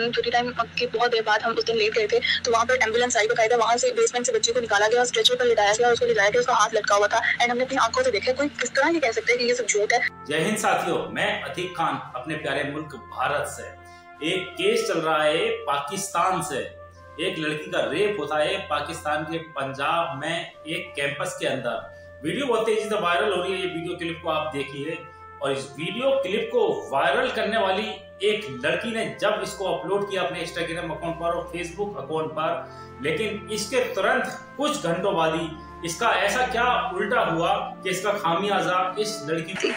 हम थोड़ी टाइम के बहुत देर बाद हम उस दिन लेट गए थे तो वहाँ पर एंबुलेंस आई बकायदा वहाँ से बेसमेंट से बच्चे को निकाला गया स्ट्रेचर पर लिटाया गया उसको लिटाया गया, उसका हाथ लटका हुआ था एंड हमने अपनी आँखों से देखा, कोई किस तरह नहीं कह सकते कि ये सब झूठ है? जय हिंद साथियों, मैं अतीक खान, अपने प्यारे मुल्क भारत से। एक केस चल रहा है पाकिस्तान से। एक लड़की का रेप होता है पाकिस्तान के पंजाब में एक कैंपस के अंदर। वीडियो बहुत तेज़ी से वायरल हो रही है, ये वीडियो क्लिप को आप देखिए। और इस वीडियो क्लिप को वायरल करने वाली एक लड़की ने जब इसको अपलोड किया अपने इंस्टाग्राम अकाउंट पर और फेसबुक अकाउंट पर, लेकिन इसके तुरंत कुछ घंटों बाद ही इसका ऐसा क्या उल्टा हुआ कि इसका खामियाजा इस लड़की थी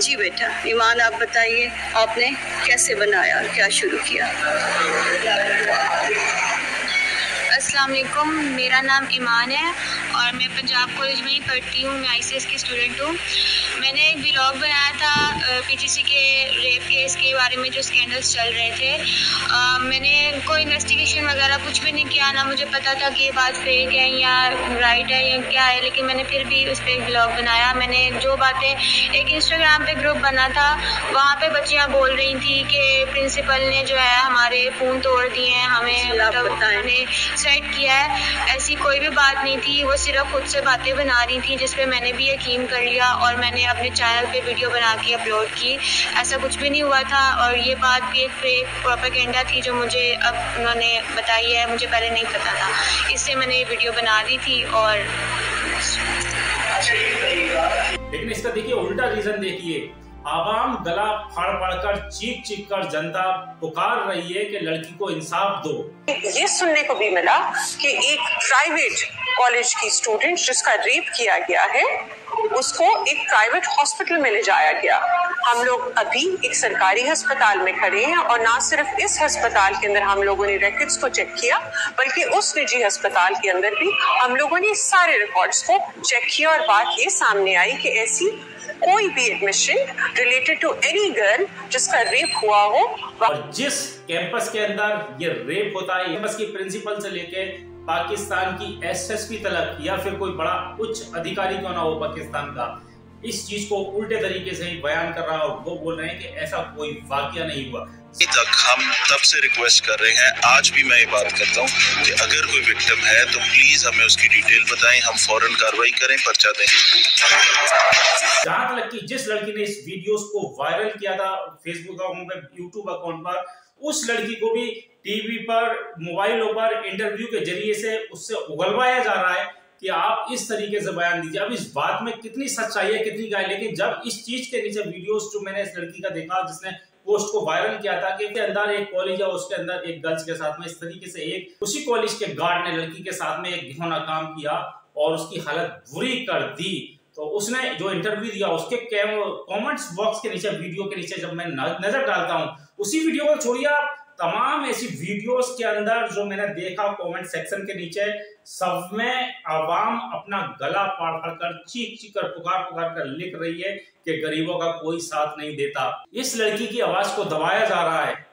जी बेटा, ईमान आप बताइए, आपने कैसे बनाया और क्या शुरू किया? अस्सलाम वालेकुम। मेरा नाम ईमान है और मैं पंजाब कॉलेज में ही पढ़ती हूँ। मैं आईसीएस की स्टूडेंट हूँ। मैंने एक ब्लॉग बनाया था पीटीसी के रेप केस के बारे में जो स्कैंडल्स चल रहे थे। आ, मैंने कोई इन्वेस्टिगेशन वगैरह कुछ भी नहीं किया ना मुझे पता था कि ये बात फेक है या राइट है या क्या है लेकिन मैंने फिर भी उस पर एक ब्लॉग बनाया। मैंने जो बातें एक इंस्टाग्राम पे ग्रुप बना था वहाँ पे बच्चियाँ बोल रही थी कि प्रिंसिपल ने जो है हमारे फ़ोन तोड़ दिए हैं हमें मतलब सेट किया है। ऐसी कोई भी बात नहीं थी। वो सिर्फ़ खुद से बातें बना रही थी जिसपे मैंने भी यकीन कर लिया और मैंने अपने चैनल पे वीडियो बना के अपलोड की। ऐसा कुछ भी नहीं हुआ था और ये बात भी एक फेक प्रोपागेंडा थी जो मुझे अब उन्होंने बताई है। मुझे पहले नहीं पता था। इससे मैंने ये वीडियो बना दी थी और लेकिन इसका देखिए उल्टा रीजन देखिए। आवाम गला फाड़ फाड़ कर चीख चीख कर जनता पुकार रही है कि लड़की को इंसाफ दो। ये सुनने को भी मिला कि एक प्राइवेट कॉलेज की स्टूडेंट जिसका रेप किया गया है, उसको एक प्राइवेट हॉस्पिटल में ले जाया गया। हम लोग अभी एक सरकारी अस्पताल में खड़े हैं और ना सिर्फ़ इस अस्पताल के अंदर हम लोगों ने रिकॉर्ड्स को चेक किया, बल्कि उस निजी अस्पताल के अंदर भी हम लोगों ने सारे रिकॉर्ड्स को चेक किया और बात ये सामने आई कि ऐसी कोई भी admission related to any girl जिसका रेप हुआ हो, और जिस कैंपस के अंदर ये रेप होता है कैंपस की प्रिंसिपल से लेके पाकिस्तान की एसएसपी तलक या फिर कोई बड़ा उच्च अधिकारी क्यों ना हो पाकिस्तान का इस चीज़ को उल्टे तरीके से ही बयान कर रहा है और वो बोल रहे हैं कि ऐसा कोई वाक्य नहीं हुआ। तक हम तब से रिक्वेस्ट कर रहे हैं आज भी मैं ये बात करता हूँ कि अगर कोई विक्टिम है तो प्लीज़ हमें उसकी डिटेल बताएँ हम फ़ौरन कार्रवाई करें पर्चा दें। जहाँ तक कि जिस लड़की ने इस वीडियोस को वायरल किया था फेसबुक अकाउंट पर यूट्यूब अकाउंट पर उस लड़की को भी टीवी पर मोबाइलों पर इंटरव्यू के ज़रिए से उससे उगलवाया जा रहा है कि आप इस तरीके से बयान दीजिए। अब इस बात में कितनी सच्चाई है, कितनी गाय लेकिन जब इस चीज़ के नीचे वीडियोस जो मैंने इस लड़की का देखा, जिसने पोस्ट को वायरल किया था कि उसके अंदर एक कॉलेज है, उसके अंदर एक गर्ल्स के साथ में इस तरीके से एक, उसी कॉलेज के गार्ड ने, लड़की के साथ में एक घिनौना काम किया और उसकी हालत बुरी कर दी। तो उसने जो इंटरव्यू दिया, उसके कमेंट्स बॉक्स के नीचे वीडियो के नीचे जब मैं नज़र डालता हूँ, उसी वीडियो को छोड़िए आप। तमाम ऐसी वीडियोस के अंदर जो मैंने देखा कमेंट सेक्शन के नीचे, सब में आवाम अपना गला पाड़ फाड़ कर, चीख चीख कर, पुकार पुकार कर लिख रही है कि गरीबों का कोई साथ नहीं देता। इस लड़की की आवाज़ को दबाया जा रहा है।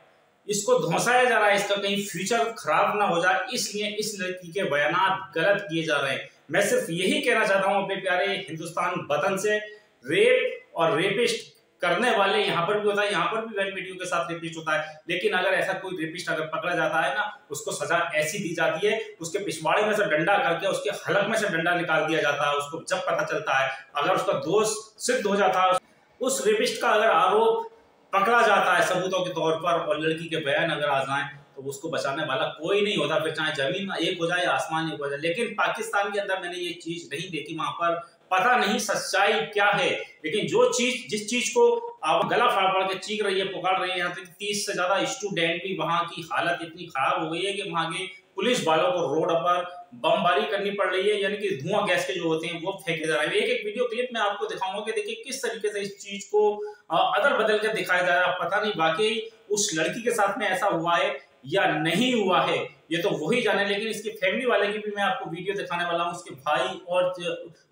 इसको धोसाया जा रहा है, इसका कहीं फ्यूचर खराब ना हो जाए, इसलिए इस लड़की के बयान गलत किए जा रहे हैं। मैं सिर्फ़ यही कहना चाहता हूँ अपने प्यारे हिंदुस्तान वतन से, रेप और रेपिस्ट करने वाले यहाँ पर भी होता है, यहाँ पर भी वैन वीडियो के साथ रेपिस्ट होता है। लेकिन अगर ऐसा कोई रेपिस्ट अगर पकड़ा जाता है ना, उसको सजा ऐसी दी जाती है, उसके पिछवाड़े में से डंडा करके उसके हलक में से डंडा निकाल दिया जाता है, उसको जब पता चलता है, अगर उसका दोष सिद्ध हो जाता है, उस रेपिस्ट का अगर आरोप पकड़ा जाता है सबूतों के तौर पर और लड़की के बयान अगर आ जाए तो उसको बचाने वाला कोई नहीं होता। फिर चाहे ज़मीन एक हो जाए आसमान एक हो जाए, लेकिन पाकिस्तान के अंदर मैंने ये चीज़ नहीं देखी, वहाँ पर पता नहीं सच्चाई क्या है। लेकिन जो चीज़, जिस चीज़ को आप गला फाड़ फाड़ के चीख रही है, पुकार रही है यहाँ तक तीस से ज़्यादा स्टूडेंट भी वहाँ की हालत इतनी खराब हो गई है कि वहाँ के पुलिस वालों को रोड पर बमबारी करनी पड़ रही है, यानी कि धुआँ गैस के जो होते हैं वो फेंके जा रहे हैं। एक एक वीडियो क्लिप में आपको दिखाऊँगा कि देखिए किस तरीके से इस चीज़ को अदल बदल कर दिखाया जा रहा है। पता नहीं वाकई उस लड़की के साथ में ऐसा हुआ है या नहीं हुआ है, ये तो वही जाने। लेकिन इसकी फैमिली वाले की भी मैं आपको वीडियो दिखाने वाला हूँ, उसके भाई और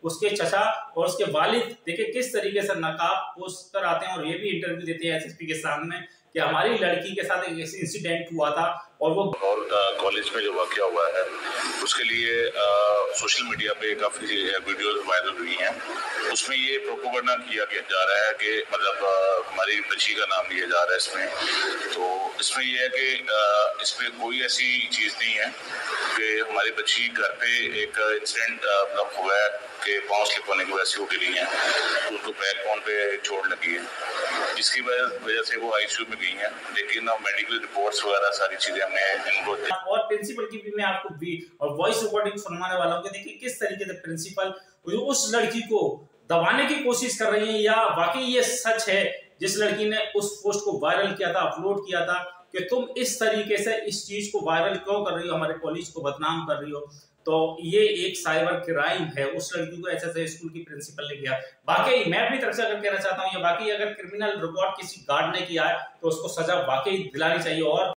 उसके चचा और उसके वालिद। देखिए किस तरीके से नकाब पोस्ट कर आते हैं और ये भी इंटरव्यू देते हैं एसएसपी के सामने। कि हमारी लड़की के साथ एक इंसिडेंट हुआ था और वो कॉलेज में जो वाक्य हुआ है, उसके लिए सोशल मीडिया पे काफ़ी वीडियोस वायरल हुई हैं। उसमें ये प्रोपोगंडा किया गया जा रहा है कि मतलब हमारी बच्ची का नाम लिया जा रहा है इसमें। तो इसमें ये है कि इसमें कोई ऐसी चीज़ नहीं है कि हमारी बच्ची घर पे एक इंसिडेंट मतलब हुआ है कि पाँव स्लिप होने की वजह से वो गिरी हैं। उनको बैक पाउंड पे चोट लगी है। जिसकी वजह से वो आईसीयू में गई हैं। लेकिन अब मेडिकल रिपोर्ट्स वगैरह सारी चीज़ें हमने इनको और प्रिंसिपल की भी मैं आपको भी, और वॉइस रिकॉर्डिंग सुनवाने वाला हूँ देखिए किस तरीके से प्रिंसिपल उस लड़की को दबाने की कोशिश कर रही है, या वाकई ये सच है, जिस लड़की ने उस पोस्ट को वायरल किया था अपलोड किया था, कि तुम इस तरीके से इस चीज़ को वायरल क्यों कर रही हो, हमारे कॉलेज को बदनाम कर रही हो। तो ये एक साइबर क्राइम है। उस लड़की को ऐसे स्कूल की प्रिंसिपल ने किया। बाकी मैं अपनी तरफ़ से अगर कहना चाहता हूँ या बाकी अगर क्रिमिनल रिकॉर्ड किसी गार्ड ने किया है तो उसको सजा वाकई दिलानी चाहिए और